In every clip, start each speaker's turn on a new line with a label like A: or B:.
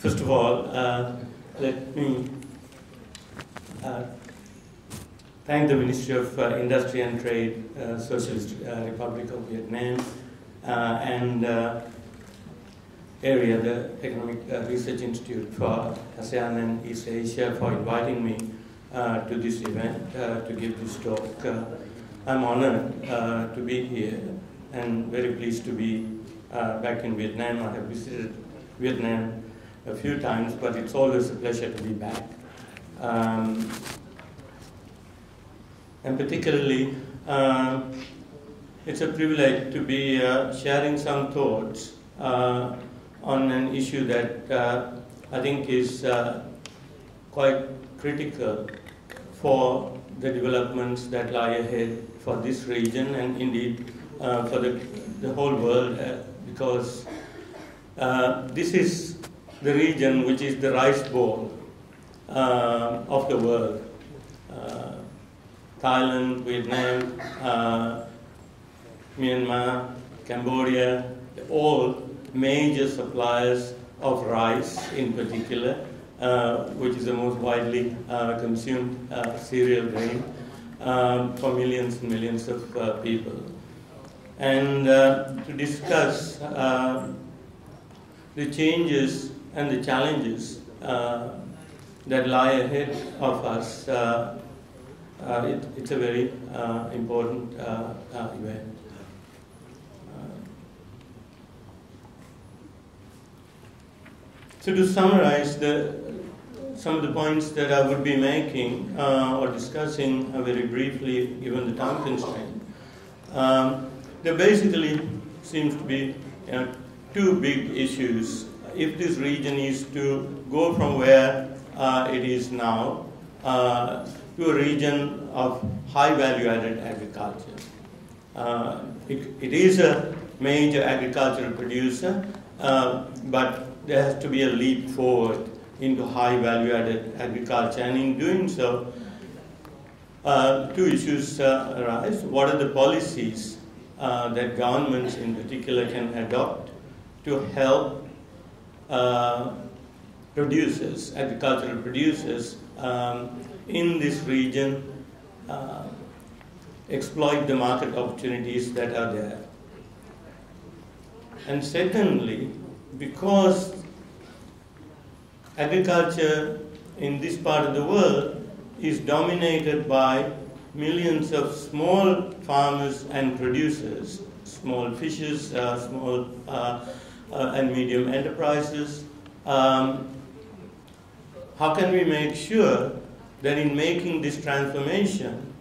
A: First of all, uh, let me uh, thank the Ministry of uh, Industry and Trade, uh, Socialist uh, Republic of Vietnam, uh, and ERIA, the Economic Research Institute for ASEAN and East Asia for inviting me to this event to give this talk. I'm honored to be here and very pleased to be back in Vietnam. I have visited Vietnam a few times, but it's always a pleasure to be back. Um, and particularly, uh, it's a privilege to be uh, sharing some thoughts uh, on an issue that uh, I think is uh, quite critical for the developments that lie ahead for this region and indeed uh, for the, the whole world because this is the region which is the rice bowl uh, of the world. Uh, Thailand, Vietnam, uh, Myanmar, Cambodia, all major suppliers of rice in particular, uh, which is the most widely uh, consumed uh, cereal grain um, for millions and millions of people. And to discuss the changes and the challenges uh, that lie ahead of us, uh, uh, it, it's a very uh, important uh, event. So to summarize the, some of the points that I would be making or discussing very briefly, given the time constraint, um, there basically seems to be you know, two big issues. If this region is to go from where uh, it is now uh, to a region of high value-added agriculture, uh, it, it is a major agricultural producer, uh, but there has to be a leap forward into high value added agriculture. And in doing so, uh, two issues uh, arise. What are the policies that governments in particular can adopt to help uh, producers, agricultural producers um, in this region uh, exploit the market opportunities that are there? And secondly, because agriculture in this part of the world is dominated by millions of small farmers and producers, small fishers, uh, small uh, and medium enterprises. Um, how can we make sure that in making this transformation,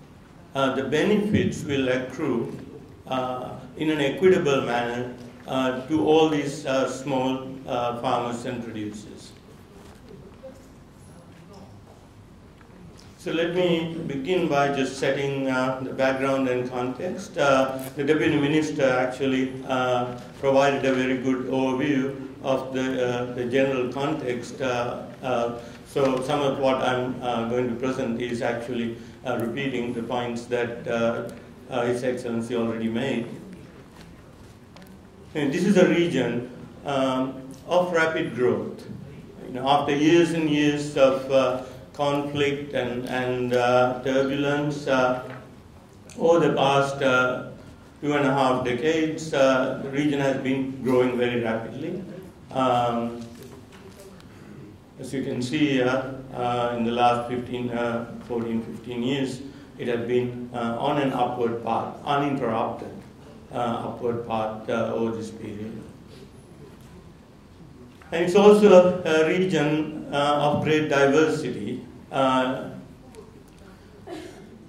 A: uh, the benefits will accrue uh, in an equitable manner uh, to all these uh, small farmers and producers. So let me begin by just setting uh, the background and context. Uh, the Deputy Minister actually uh, provided a very good overview of the, uh, the general context. Uh, uh, so some of what I'm going to present is actually repeating the points that His Excellency already made. And this is a region um, of rapid growth. You know, after years and years of conflict and, and uh, turbulence uh, over the past uh, two and a half decades, uh, the region has been growing very rapidly. Um, as you can see, uh, in the last 15, 14, 15 years, it has been on an upward path, uninterrupted upward path over this period. And it's also a region uh, of great diversity. Uh,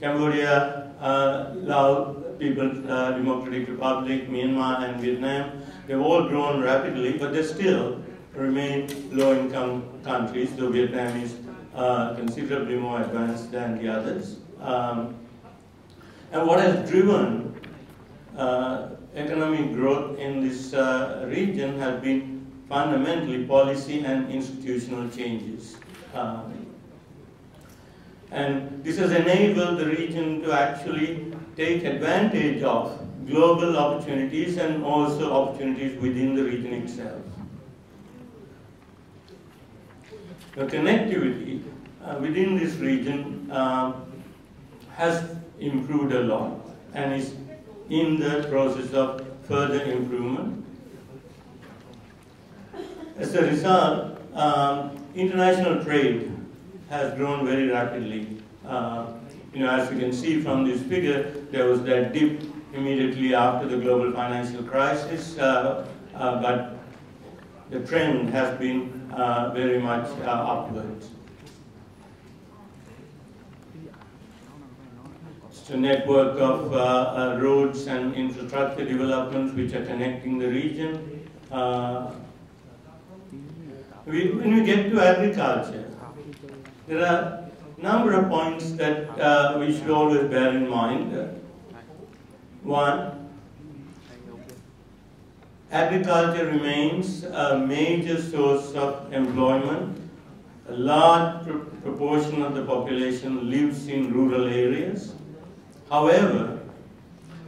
A: Cambodia, uh, Laos, People's uh, Democratic Republic, Myanmar, and Vietnam, they've all grown rapidly, but they still remain low-income countries, though Vietnam is uh, considerably more advanced than the others. Um, and what has driven uh, economic growth in this uh, region has been fundamentally policy and institutional changes. Um, and this has enabled the region to actually take advantage of global opportunities and also opportunities within the region itself. the connectivity uh, within this region um, has improved a lot and is in the process of further improvement. As a result, um, international trade has grown very rapidly. Uh, you know, as you can see from this figure, there was that dip immediately after the global financial crisis, uh, uh, but the trend has been uh, very much uh, upwards. It's a network of uh, roads and infrastructure developments which are connecting the region. We, when we get to agriculture, there are a number of points that uh, we should always bear in mind. One, agriculture remains a major source of employment. A large pr proportion of the population lives in rural areas. However,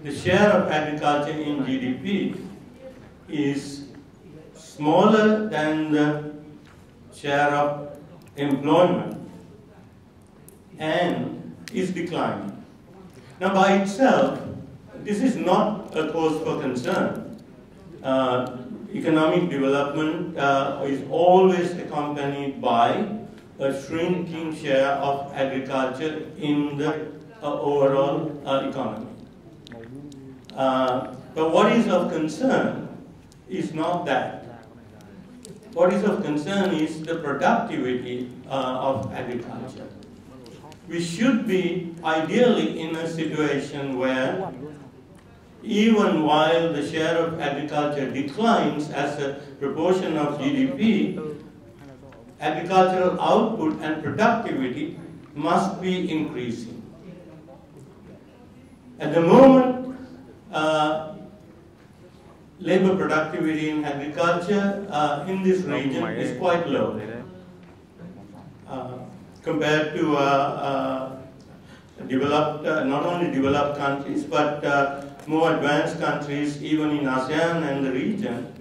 A: the share of agriculture in GDP is smaller than the share of employment and is declining. Now by itself, this is not a cause for concern. Uh, economic development uh, is always accompanied by a shrinking share of agriculture in the uh, overall uh, economy. Uh, but what is of concern is not that. What is of concern is the productivity uh, of agriculture. We should be ideally in a situation where even while the share of agriculture declines as a proportion of GDP, agricultural output and productivity must be increasing. At the moment, uh, labor productivity in agriculture uh, in this region is quite low uh, compared to uh, uh, developed, uh, not only developed countries, but more advanced countries, even in ASEAN and the region,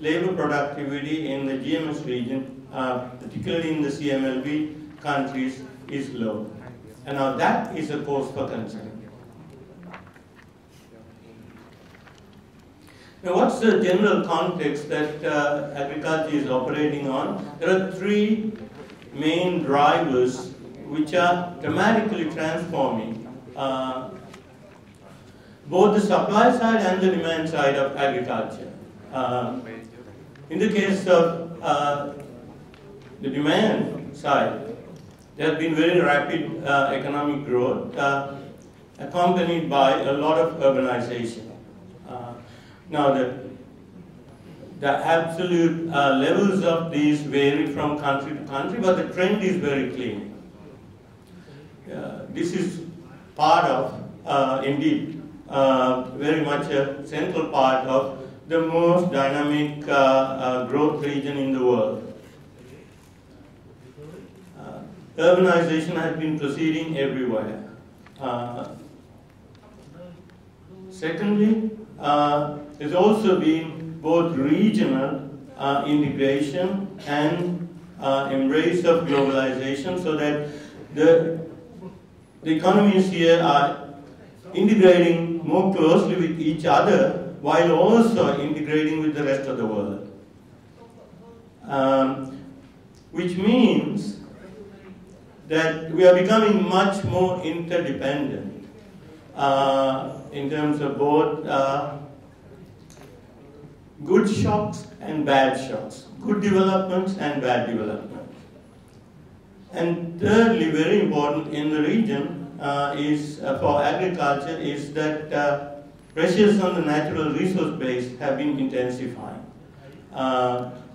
A: labor productivity in the GMS region, particularly in the CMLB countries, is low. And now that is a cause for concern. Now what's the general context that uh, agriculture is operating on? There are three main drivers which are dramatically transforming uh, both the supply side and the demand side of agriculture. Uh, in the case of uh, the demand side, there has been very rapid uh, economic growth uh, accompanied by a lot of urbanization. Uh, now, the, the absolute uh, levels of these vary from country to country, but the trend is very clear. this is part of, indeed, uh, very much a central part of the most dynamic uh, uh, growth region in the world. urbanization has been proceeding everywhere. secondly, there's also been both regional uh, integration and uh, embrace of globalization so that the, the economies here are integrating more closely with each other while also integrating with the rest of the world. Um, which means that we are becoming much more interdependent uh, in terms of both uh, good shocks and bad shocks, good developments and bad developments. And thirdly, very important in the region, uh, is uh, for agriculture is that uh, pressures on the natural resource base have been intensifying,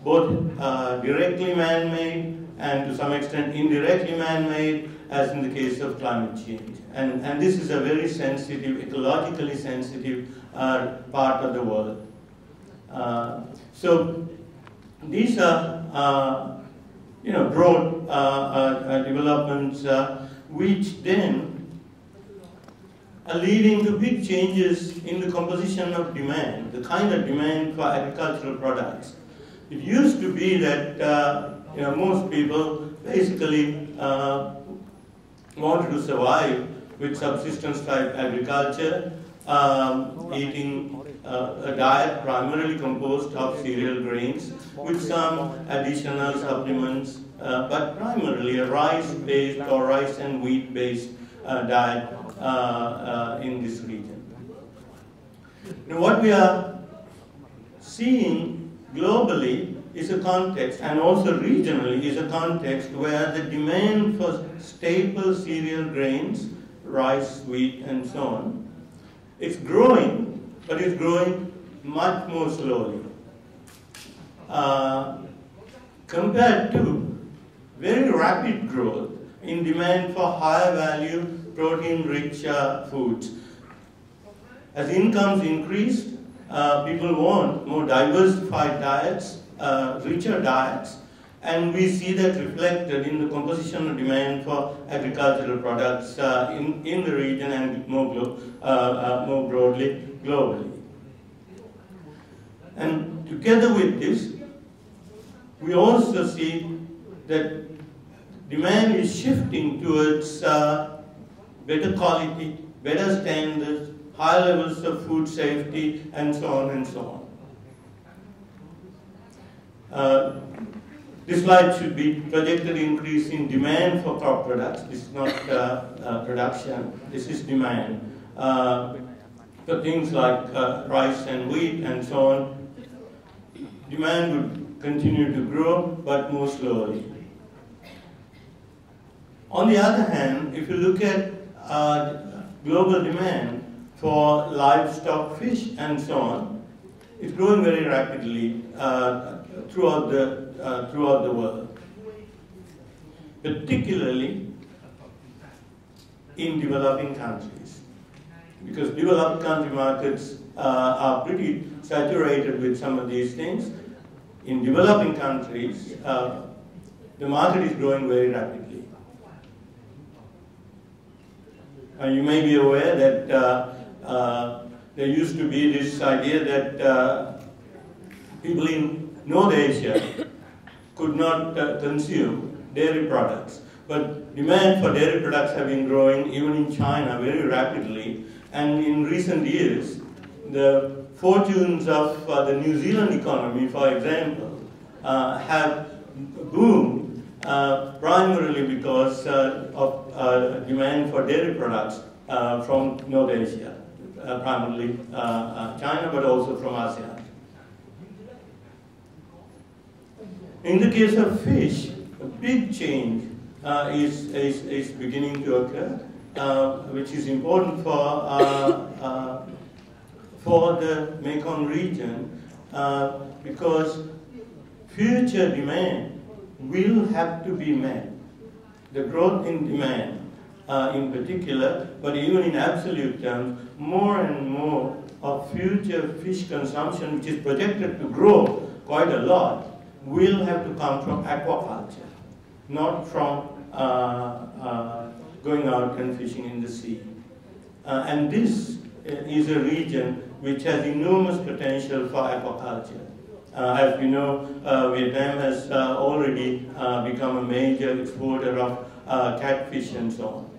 A: both directly man-made and to some extent indirectly man-made, as in the case of climate change. And, and this is a very sensitive, ecologically sensitive uh, part of the world. Uh, so these are, uh, you know, broad developments which then are leading to big changes in the composition of demand, the kind of demand for agricultural products. It used to be that uh, you know, most people basically uh, wanted to survive with subsistence type agriculture, um, eating uh, a diet primarily composed of cereal grains with some additional supplements, uh, but primarily a rice-based or rice and wheat-based uh, diet uh, in this region. Now, what we are seeing globally is a context, and also regionally is a context where the demand for staple cereal grains, rice, wheat, and so on, is growing, but it's growing much more slowly. Uh, compared to very rapid growth in demand for higher value protein-rich uh, foods. As incomes increase, uh, people want more diversified diets, uh, richer diets, and we see that reflected in the composition of demand for agricultural products uh, in, in the region and more, uh, more broadly globally. And together with this, we also see that demand is shifting towards uh, better quality, better standards, high levels of food safety, and so on and so on. Uh, this slide should be projected increase in demand for crop products. This is not uh, uh, production, this is demand. For things like uh, rice and wheat and so on, demand would continue to grow, but more slowly. On the other hand, if you look at uh, global demand for livestock, fish, and so on, it's growing very rapidly uh, throughout the uh, throughout the world, particularly in developing countries, because developed country markets uh, are pretty saturated with some of these things. In developing countries, uh, the market is growing very rapidly. Uh, you may be aware that uh, uh, there used to be this idea that people in North Asia could not consume dairy products. But demand for dairy products have been growing even in China very rapidly. And in recent years, the fortunes of uh, the New Zealand economy, for example, uh, have boomed uh, primarily because uh, of uh, demand for dairy products from North Asia, primarily China, but also from ASEAN. In the case of fish, a big change uh, is, is, is, beginning to occur, uh, which is important for, uh, uh for the Mekong region uh, because future demand will have to be met. The growth in demand uh, in particular, but even in absolute terms, more and more of future fish consumption, which is projected to grow quite a lot, will have to come from aquaculture, not from uh, uh, going out and fishing in the sea. Uh, and this is a region which has enormous potential for aquaculture. Uh, as we know, uh, Vietnam has uh, already become a major exporter of catfish and so on.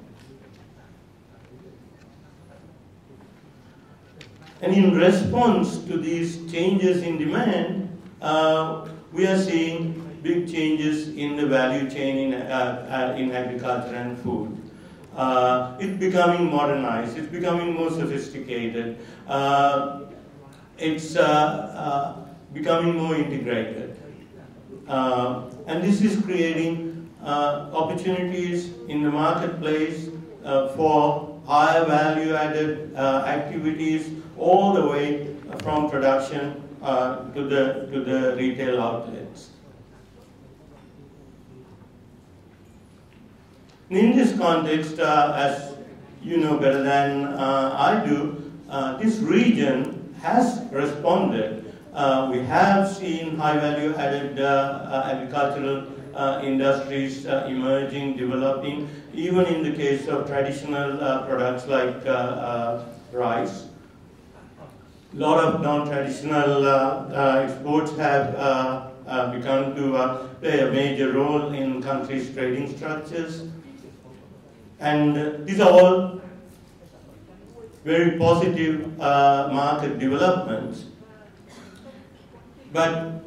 A: And in response to these changes in demand, uh, we are seeing big changes in the value chain in, uh, uh, in agriculture and food. Uh, it's becoming modernized, it's becoming more sophisticated, uh, it's uh, uh, becoming more integrated. and this is creating opportunities in the marketplace for higher value added activities all the way from production uh, to, the, to the retail outlets. In this context, uh, as you know better than uh, I do, uh, this region has responded. Uh, we have seen high value added uh, agricultural industries emerging, developing, even in the case of traditional products like rice. A lot of non-traditional uh, uh, exports have uh, uh, begun to uh, play a major role in countries' trading structures. And these are all very positive uh, market developments. But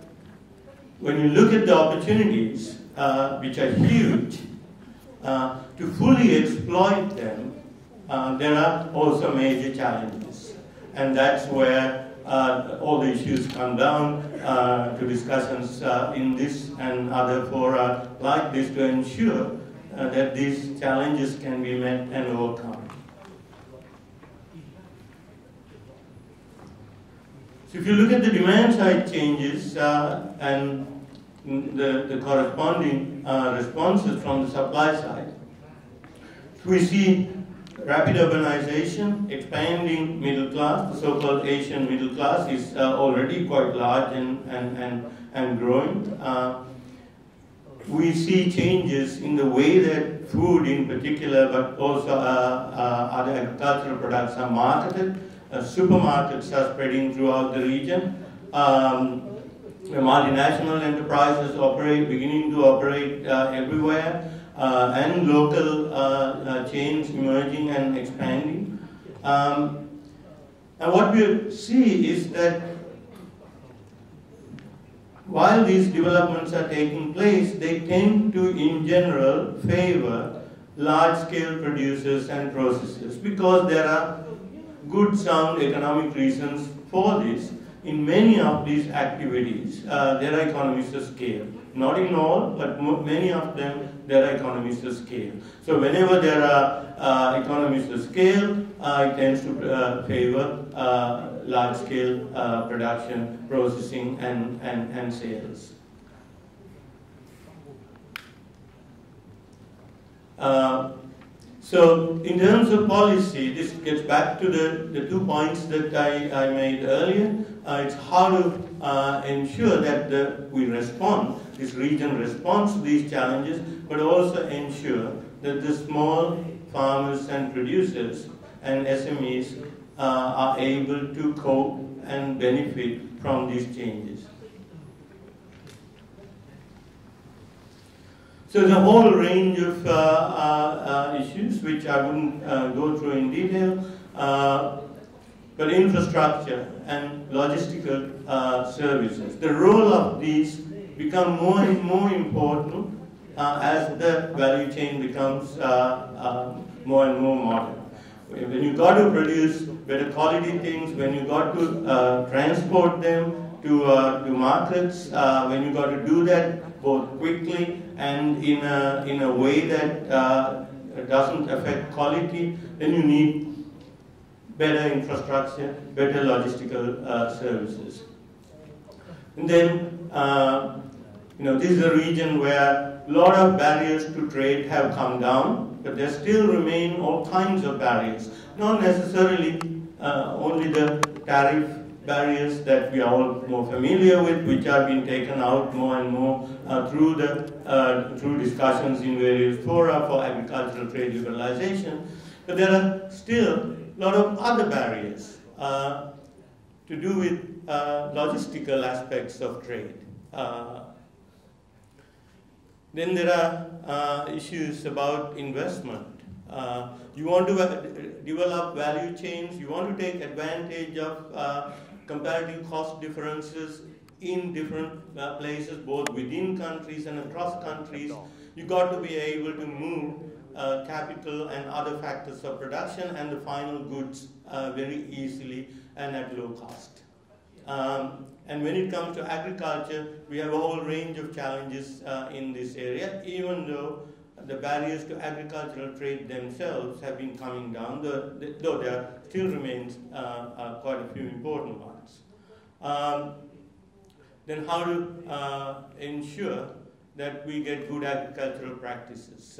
A: when you look at the opportunities, uh, which are huge, uh, to fully exploit them, uh, there are also major challenges. And that's where uh, all the issues come down uh, to discussions in this and other fora like this to ensure that these challenges can be met and overcome. So if you look at the demand side changes uh, and the, the corresponding uh, responses from the supply side, we see rapid urbanization, expanding middle class, the so-called Asian middle class is uh, already quite large and, and, and, and growing. We see changes in the way that food in particular, but also uh, uh other agricultural products are marketed. Uh, supermarkets are spreading throughout the region. Um, multinational enterprises operate, beginning to operate uh, everywhere uh, and local uh, chains emerging and expanding. Um, and what we see is that while these developments are taking place, they tend to, in general, favor large-scale producers and processors because there are good, sound economic reasons for this. In many of these activities, uh, there are economies of scale. Not in all, but many of them, there are economies of scale. So whenever there are uh, economies of scale, uh, it tends to uh, favor uh, large-scale uh, production, processing, and, and, and sales. Uh, so in terms of policy, this gets back to the, the two points that I, I made earlier. It's how to ensure that the, we respond, this region responds to these challenges, but also ensure that the small farmers and producers and SMEs uh, are able to cope and benefit from these changes. So a whole range of uh, uh, uh, issues which I wouldn't uh, go through in detail, uh, but infrastructure and logistical services. The role of these become more and more important as the value chain becomes um, more and more modern. When you got to produce better quality things, when you got to transport them to, to markets, when you got to do that both quickly and in a, in a way that uh, doesn't affect quality, then you need better infrastructure, better logistical uh, services. And then, uh, you know, this is a region where a lot of barriers to trade have come down, but there still remain all kinds of barriers. Not necessarily uh, only the tariff barriers that we are all more familiar with, which are being taken out more and more uh, through the uh, through discussions in various fora for agricultural trade liberalization. But there are still a lot of other barriers uh, to do with uh, logistical aspects of trade. Uh, then there are uh, issues about investment. you want to develop value chains, you want to take advantage of comparative cost differences in different uh, places, both within countries and across countries. You got to be able to move uh, capital and other factors of production and the final goods uh, very easily and at low cost. Um, and when it comes to agriculture, we have a whole range of challenges uh, in this area, even though the barriers to agricultural trade themselves have been coming down, though, though there still remains uh, uh, quite a few important ones. Um, then how to uh, ensure that we get good agricultural practices.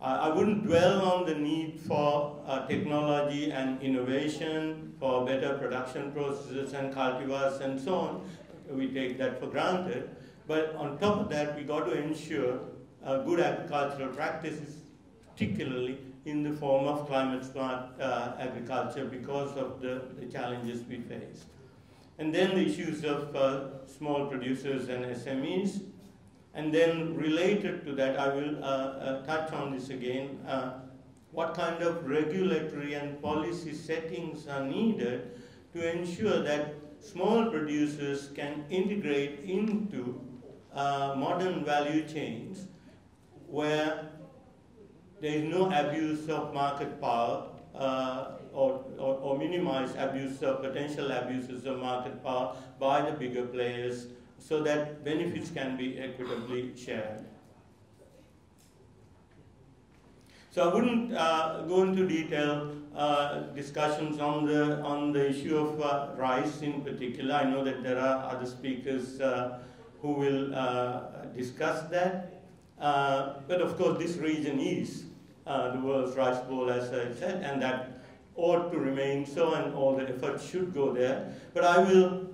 A: I wouldn't dwell on the need for uh, technology and innovation, for better production processes and cultivars and so on. We take that for granted. But on top of that, we got to ensure uh, good agricultural practices, particularly in the form of climate smart uh, agriculture because of the, the, challenges we face. and then the issues of uh, small producers and SMEs, and then related to that, I will uh, uh, touch on this again, uh, what kind of regulatory and policy settings are needed to ensure that small producers can integrate into uh, modern value chains where there is no abuse of market power uh, or, or, or, minimize abuse of potential abuses of market power by the bigger players so that benefits can be equitably shared. So I wouldn't uh, go into detail uh, discussions on the on the issue of uh, rice in particular. I know that there are other speakers uh, who will uh, discuss that. Uh, but of course, this region is the world's rice bowl, as I said, and that ought to remain so, and all the efforts should go there. But I will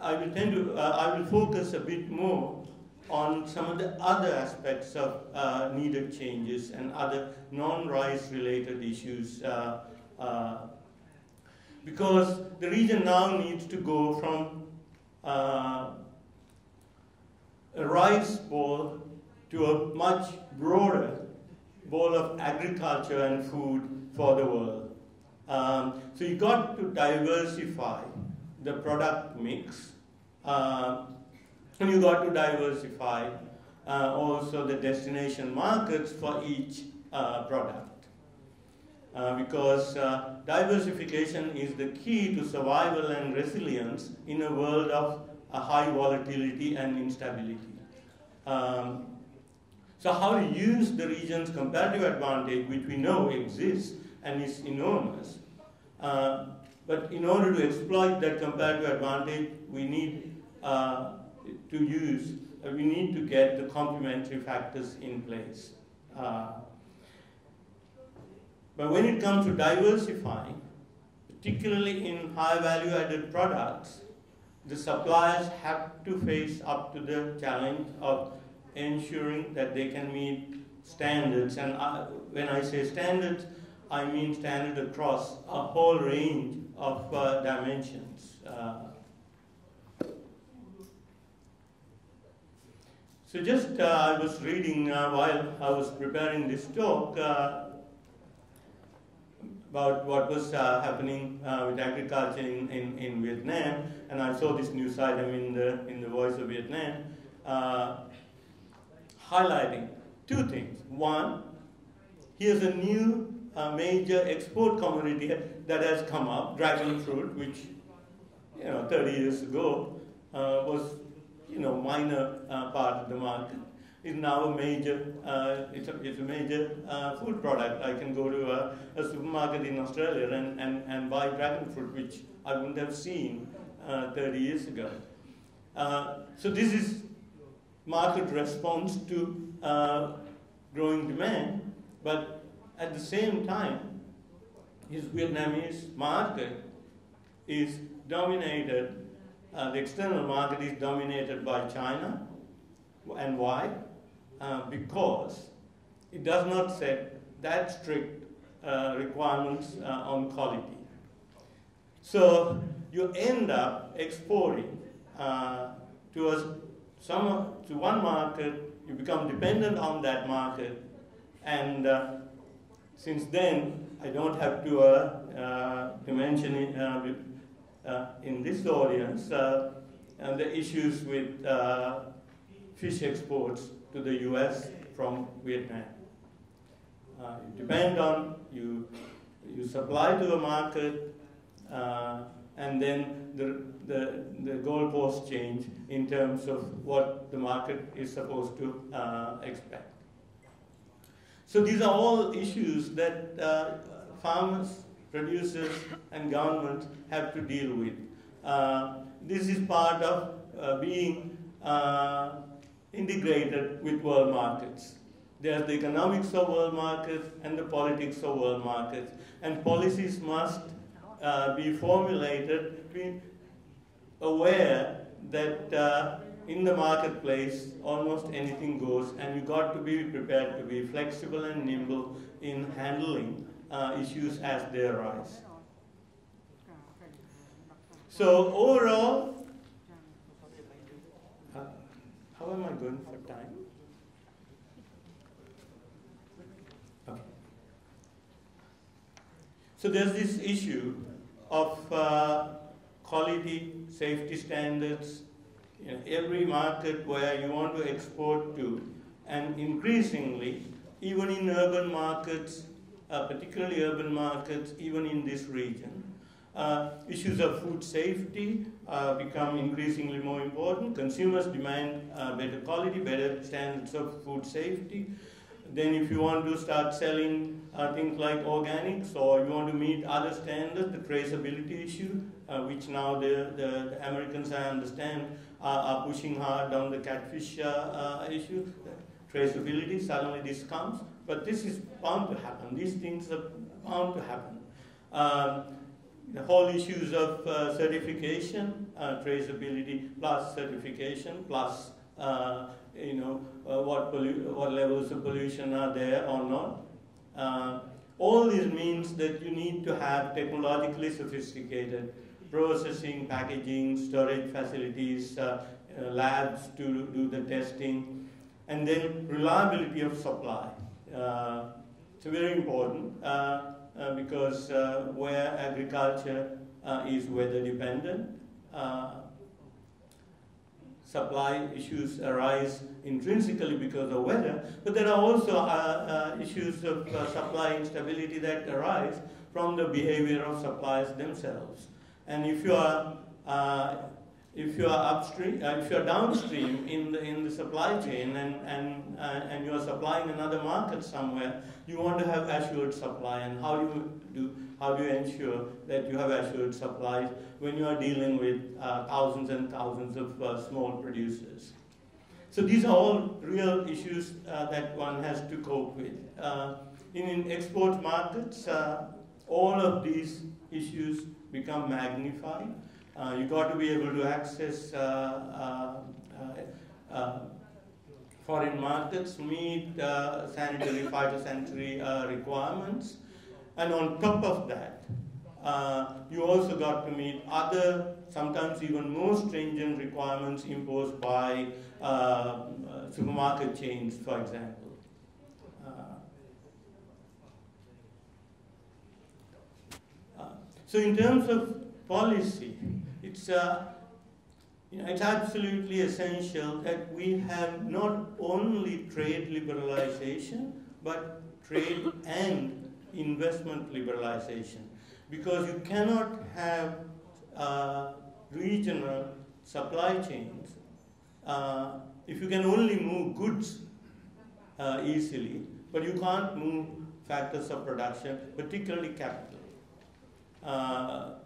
A: I will tend to I will focus a bit more on some of the other aspects of uh, needed changes and other non-rice related issues uh, uh, because the region now needs to go from uh, a rice bowl to a much broader bowl of agriculture and food for the world. Um, so you got to diversify the product mix. Uh, and you got to diversify uh, also the destination markets for each uh, product. Uh, because uh, diversification is the key to survival and resilience in a world of high volatility and instability. Um, so how to use the region's comparative advantage, which we know exists and is enormous, uh, but in order to exploit that comparative advantage, we need uh, to use, uh, we need to get the complementary factors in place. Uh, but when it comes to diversifying, particularly in high value added products, the suppliers have to face up to the challenge of ensuring that they can meet standards. And I, when I say standards, I mean standard across a whole range of uh, dimensions. Uh, So just uh, I was reading uh, while I was preparing this talk uh, about what was uh, happening uh, with agriculture in, in, in, Vietnam, and I saw this news item in the in the Voice of Vietnam, uh, highlighting two things. One, here's a new major export commodity that has come up, dragon fruit, which you know 30 years ago was you know, minor uh, part of the market is now a major, uh, it's, a, it's a major uh, food product. I can go to a, a, supermarket in Australia and, and, and buy dragon fruit, which I wouldn't have seen uh, 30 years ago. Uh, so this is market response to uh, growing demand, but at the same time, his Vietnamese market is dominated uh, the external market is dominated by China. And why? Uh, because it does not set that strict uh, requirements uh, on quality. So you end up exporting uh, to, some, to one market, you become dependent on that market, and uh, since then, I don't have to, to mention it, uh, in this audience uh, the issues with uh, fish exports to the US from Vietnam. Uh, you depend on, you, you supply to a market, uh, and then the, the, the goalposts change in terms of what the market is supposed to uh, expect. So these are all issues that farmers producers and governments have to deal with. Uh, this is part of uh, being uh, integrated with world markets. There's the economics of world markets and the politics of world markets. And policies must uh, be formulated to be aware that uh, in the marketplace almost anything goes and you got to be prepared to be flexible and nimble in handling uh, issues as they arise. So overall, uh, how am I going for time? Okay. So there's this issue of uh, quality, safety standards, every market where you want to export to, and increasingly, even in urban markets, uh, particularly urban markets, even in this region, uh, issues of food safety uh, become increasingly more important. Consumers demand uh, better quality, better standards of food safety. Then if you want to start selling uh, things like organics or you want to meet other standards, the traceability issue, uh, which now the, the, the, Americans, I understand, are pushing hard on the catfish uh, issue, traceability, suddenly this comes. But this is bound to happen. These things are bound to happen. Um, the whole issues of uh, certification, uh, traceability plus certification plus uh, you know uh, what what levels of pollution are there or not. Uh, all this means that you need to have technologically sophisticated processing, packaging, storage facilities, uh, labs to do the testing, and then reliability of supply. it's very important. Uh, because uh, where agriculture uh, is weather dependent, supply issues arise intrinsically because of weather, but there are also uh, uh, issues of uh, supply instability that arise from the behavior of suppliers themselves. And if you are if you are upstream, uh, if you are downstream in the in the supply chain and and uh, and you are supplying another market somewhere, you want to have assured supply. And how do you do? How do you ensure that you have assured supplies when you are dealing with uh, thousands and thousands of uh, small producers? So these are all real issues uh, that one has to cope with. Uh, in, in export markets, all of these issues become magnified. Uh, you got to be able to access uh, uh, foreign markets, meet sanitary, phytosanitary requirements, and on top of that, uh, you also got to meet other, sometimes even more stringent requirements imposed by uh, supermarket chains, for example. Uh, so in terms of policy, it's, uh, you know, it's absolutely essential that we have not only trade liberalization, but trade and investment liberalization. Because you cannot have uh, regional supply chains uh, if you can only move goods uh, easily, but you can't move factors of production, particularly capital. Uh,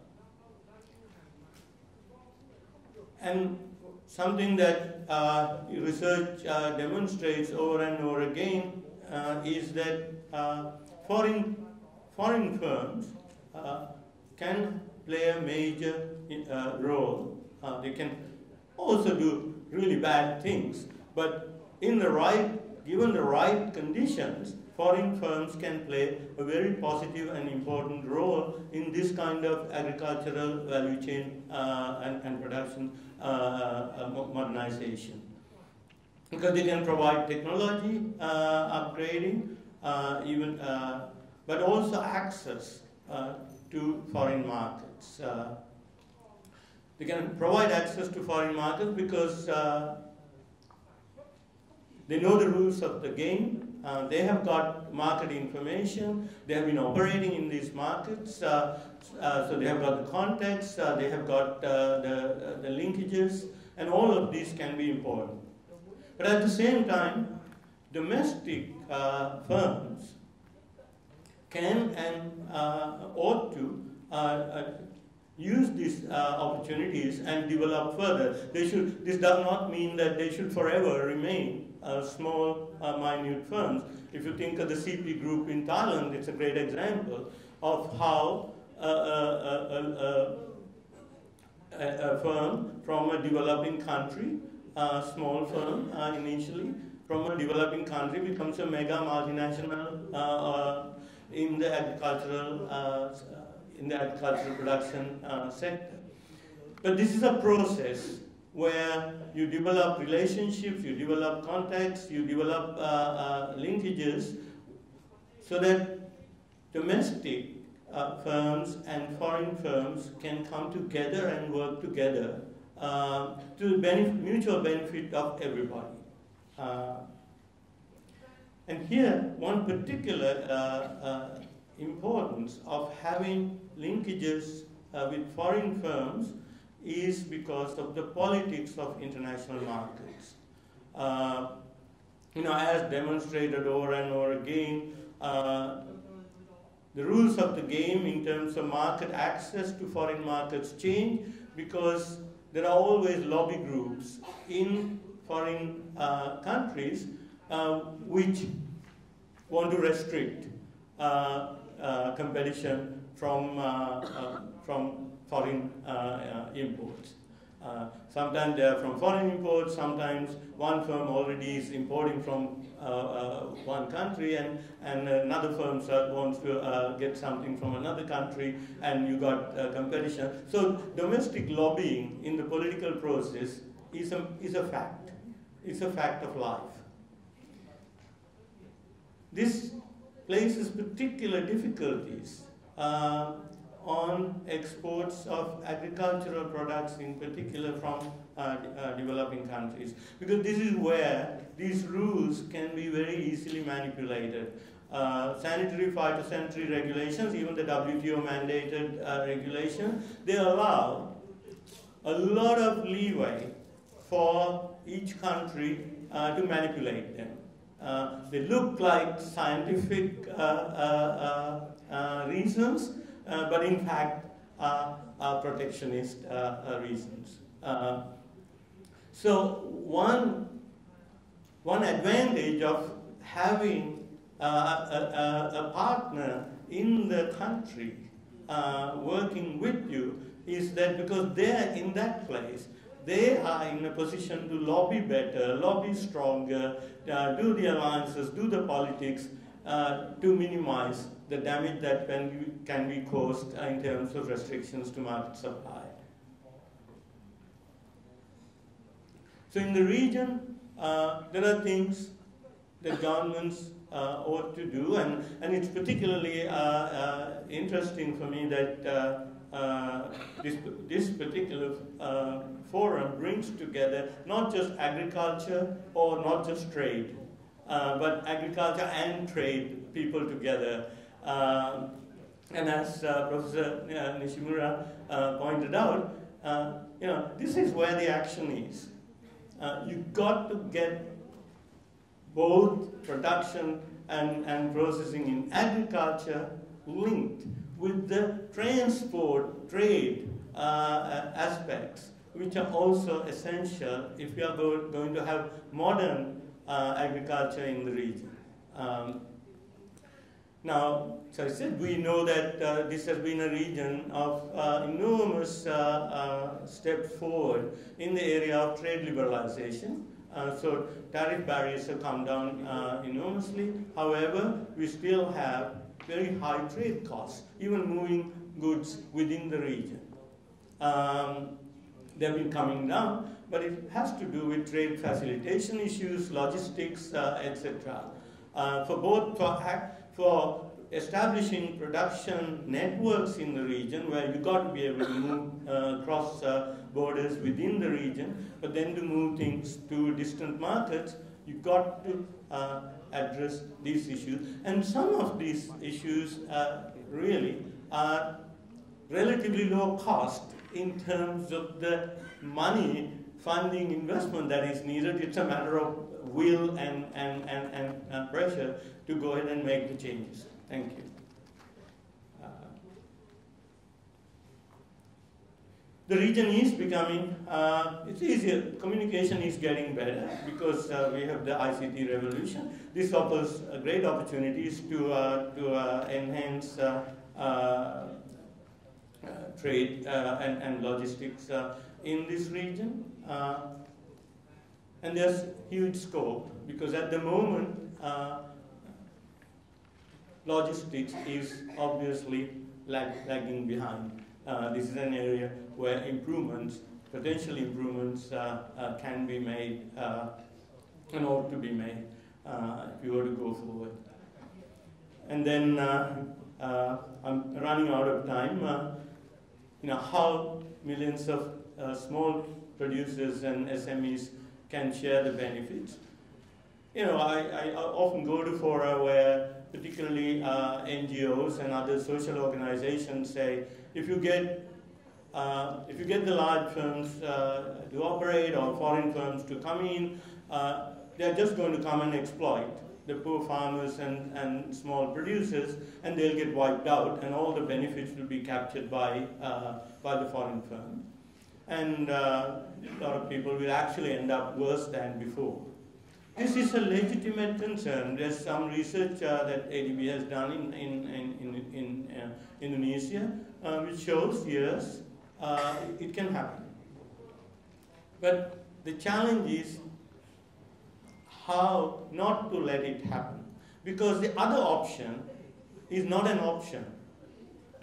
A: And something that uh, research uh, demonstrates over and over again uh, is that uh, foreign, foreign firms uh, can play a major role. they can also do really bad things, but in the right, given the right conditions, foreign firms can play a very positive and important role in this kind of agricultural value chain uh, and, and, production uh, uh modernization. Because they can provide technology uh, upgrading, even, but also access to foreign markets. they can provide access to foreign markets because they know the rules of the game uh, they have got market information. They have been operating in these markets. Uh, uh, so they have got the context. Uh, they have got uh, the, the linkages. And all of these can be important. But at the same time, domestic firms can and ought to use these uh, opportunities and develop further. They should, this does not mean that they should forever remain uh, small, uh, minute firms. If you think of the CP group in Thailand, it's a great example of how uh, uh, uh, uh, uh a, a, firm from a developing country, a small firm initially, from a developing country becomes a mega multinational in the agricultural in the agricultural production sector. but this is a process where you develop relationships, you develop contacts, you develop uh, uh, linkages so that domestic uh, firms and foreign firms can come together and work together uh, to the benefit, mutual benefit of everybody. Uh, and here, one particular uh, importance of having linkages with foreign firms is because of the politics of international markets. you know, as demonstrated over and over again, the rules of the game in terms of market access to foreign markets change because there are always lobby groups in foreign uh, countries uh, which want to restrict uh, uh competition from, uh, uh, from foreign imports. Uh, sometimes they are from foreign imports, sometimes one firm already is importing from uh, uh, one country and, and another firm wants to uh, get something from another country and you got uh, competition. So domestic lobbying in the political process is a, is a fact. It's a fact of life. This places particular difficulties uh, on exports of agricultural products in particular from uh, uh, developing countries because this is where these rules can be very easily manipulated. Uh, sanitary phytosanitary regulations, even the WTO mandated uh, regulation, they allow a lot of leeway for each country uh, to manipulate them. Uh, they look like scientific reasons, uh, but in fact are protectionist uh, reasons. Uh, so one, one advantage of having a, a, a, partner in the country working with you is that because they're in that place, they are in a position to lobby better, lobby stronger, uh, do the alliances, do the politics uh, to minimize the damage that can be, caused in terms of restrictions to market supply. So in the region, uh, there are things that governments uh, ought to do, and, and it's particularly uh, uh interesting for me that uh, uh, this, this particular forum brings together not just agriculture or not just trade, but agriculture and trade people together. Um, and as uh, Professor uh, Nishimura uh, pointed out, you know, this is where the action is. you've got to get both production and, and processing in agriculture linked with the transport, trade uh, aspects, which are also essential if we are go going to have modern uh, agriculture in the region. Um, now, as I said, we know that uh, this has been a region of uh, enormous uh, uh step forward in the area of trade liberalization. Uh, so tariff barriers have come down uh, enormously. However, we still have very high trade costs, even moving goods within the region. Um, they've been coming down, but it has to do with trade facilitation issues, logistics, etc. for both for establishing production networks in the region where you got to be able to move uh, cross uh, borders within the region, but then to move things to distant markets, you got to uh, address these issues. And some of these issues uh, really are relatively low cost in terms of the money funding investment that is needed. It's a matter of will and, and, and, and uh, pressure to go ahead and make the changes. Thank you. Uh, the region is becoming, uh, it's easier, communication is getting better because uh, we have the ICT revolution. This offers uh, great opportunities to, uh, to enhance trade and, and logistics in this region. And there's huge scope because at the moment, logistics is obviously lag, lagging behind. Uh, uh, this is an area where improvements, potential improvements, uh, uh, can be made uh, and ought to be made if you were to go forward. And then I'm running out of time. you know how millions of small producers and SMEs can share the benefits. You know, I, I often go to fora where particularly uh, NGOs and other social organizations say, if you get uh, if you get the large firms uh, to operate or foreign firms to come in, uh, they're just going to come and exploit the poor farmers and, and small producers, and they'll get wiped out, and all the benefits will be captured by, uh, by the foreign firm. And uh, a lot of people will actually end up worse than before. This is a legitimate concern. There's some research uh, that ADB has done in, in, in, in, in uh, Indonesia uh, which shows, yes, uh, it can happen. But the challenge is how not to let it happen. Because the other option is not an option.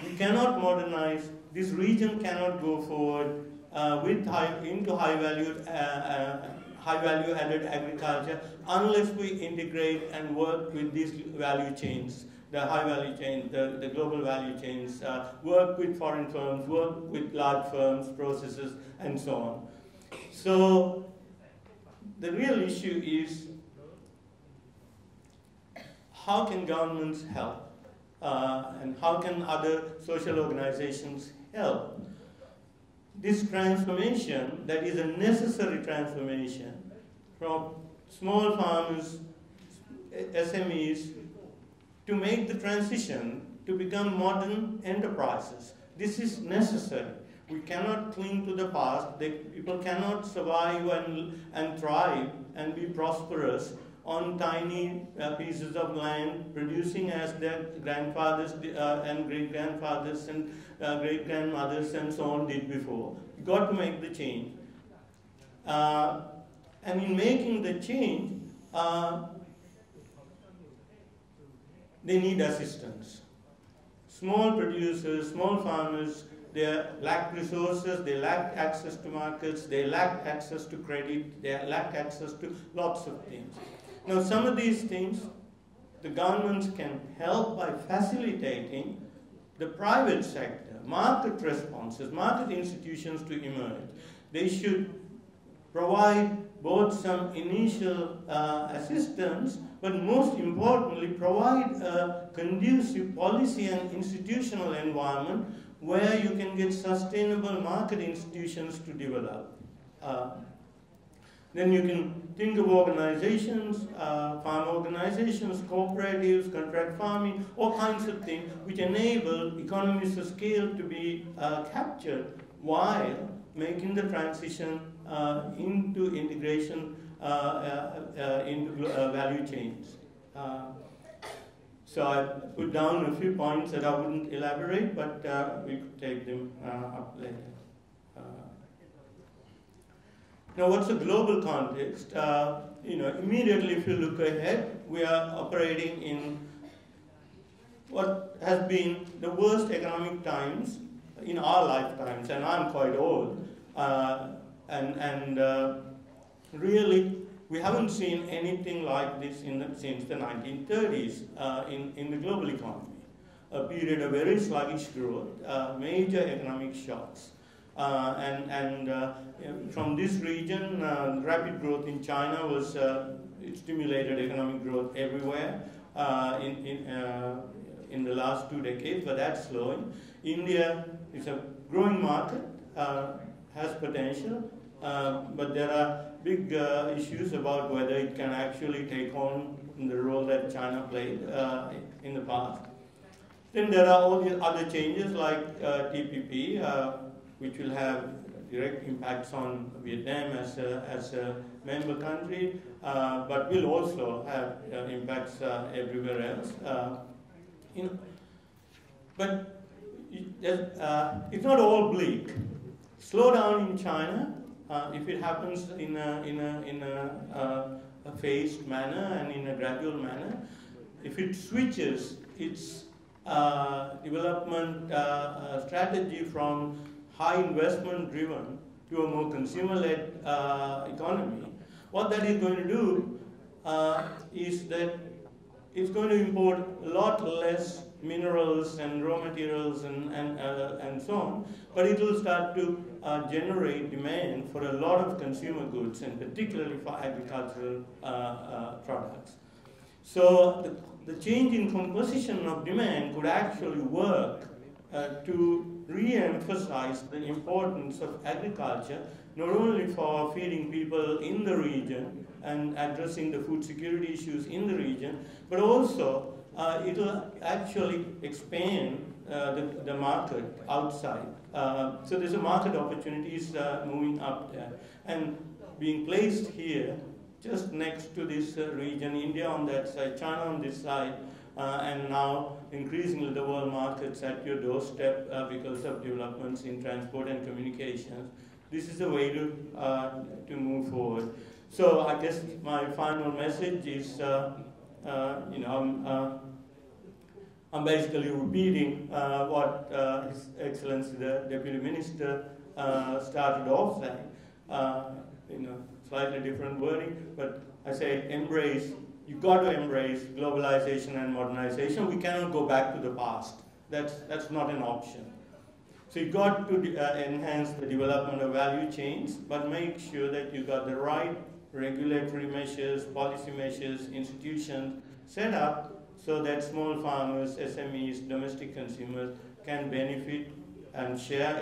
A: We cannot modernize, this region cannot go forward uh, with high, into high value uh, uh high value added agriculture unless we integrate and work with these value chains, the high value chain, the, the global value chains, uh, work with foreign firms, work with large firms, processes, and so on. So the real issue is how can governments help? Uh, and how can other social organizations help? this transformation, that is a necessary transformation from small farmers, SMEs, to make the transition to become modern enterprises. This is necessary. We cannot cling to the past. People cannot survive and, and thrive and be prosperous on tiny uh, pieces of land, producing as their grandfathers uh, and great grandfathers and uh, great grandmothers and so on did before. You got to make the change. And in making the change, uh, they need assistance. Small producers, small farmers, they lack resources, they lack access to markets, they lack access to credit, they lack access to lots of things. Now, some of these things the governments can help by facilitating the private sector, market responses, market institutions to emerge. They should provide both some initial uh, assistance, but most importantly, provide a conducive policy and institutional environment where you can get sustainable market institutions to develop. Uh, then you can think of organizations, uh, farm organizations, cooperatives, contract farming, all kinds of things which enable economies of scale to be uh, captured while making the transition into integration uh, uh, uh, into value chains. so I put down a few points that I wouldn't elaborate, but we could take them up later. Now, what's the global context? Uh, you know, immediately if you look ahead, we are operating in what has been the worst economic times in our lifetimes, and I'm quite old. Uh, and and uh, really, we haven't seen anything like this the, since the 1930s uh, in, in the global economy. A period of very sluggish growth, uh, major economic shocks. Uh, and and uh, from this region, uh, rapid growth in China was it stimulated economic growth everywhere in, in, in the last two decades, but that's slowing. India is a growing market, has potential, uh, but there are big uh, issues about whether it can actually take on the role that China played uh, in the past. Then there are all these other changes like TPP, which will have direct impacts on Vietnam as a, as a member country, uh, but will also have uh, impacts uh, everywhere else. Uh, in, but it, uh, it's not all bleak. Slowdown in China, uh, if it happens in a, in a, in a, a phased manner and in a gradual manner, if it switches its uh, development uh, uh, strategy from high investment driven to a more consumer led uh, economy, what that is going to do uh, is that it's going to import a lot less minerals and raw materials and, and, uh, and so on, but it will start to uh, generate demand for a lot of consumer goods and particularly for agricultural uh, uh products. So the, the, change in composition of demand could actually work uh, to re-emphasize the importance of agriculture, not only for feeding people in the region and addressing the food security issues in the region, but also uh, it will actually expand uh, the, the market outside. Uh, so there's a market opportunities uh, moving up there. And being placed here, just next to this uh, region, India on that side, China on this side, uh, and now increasingly the world markets at your doorstep because of developments in transport and communications. This is the way to, to move forward. So I guess my final message is, you know, I'm basically repeating uh, what uh, His Excellency the Deputy Minister uh, started off saying. Uh, you know, slightly different wording, but I say embrace, you've got to embrace globalization and modernization. We cannot go back to the past. That's, that's not an option. So you've got to uh, enhance the development of value chains, but make sure that you've got the right regulatory measures, policy measures, institutions set up so that small farmers, SMEs, domestic consumers can benefit and share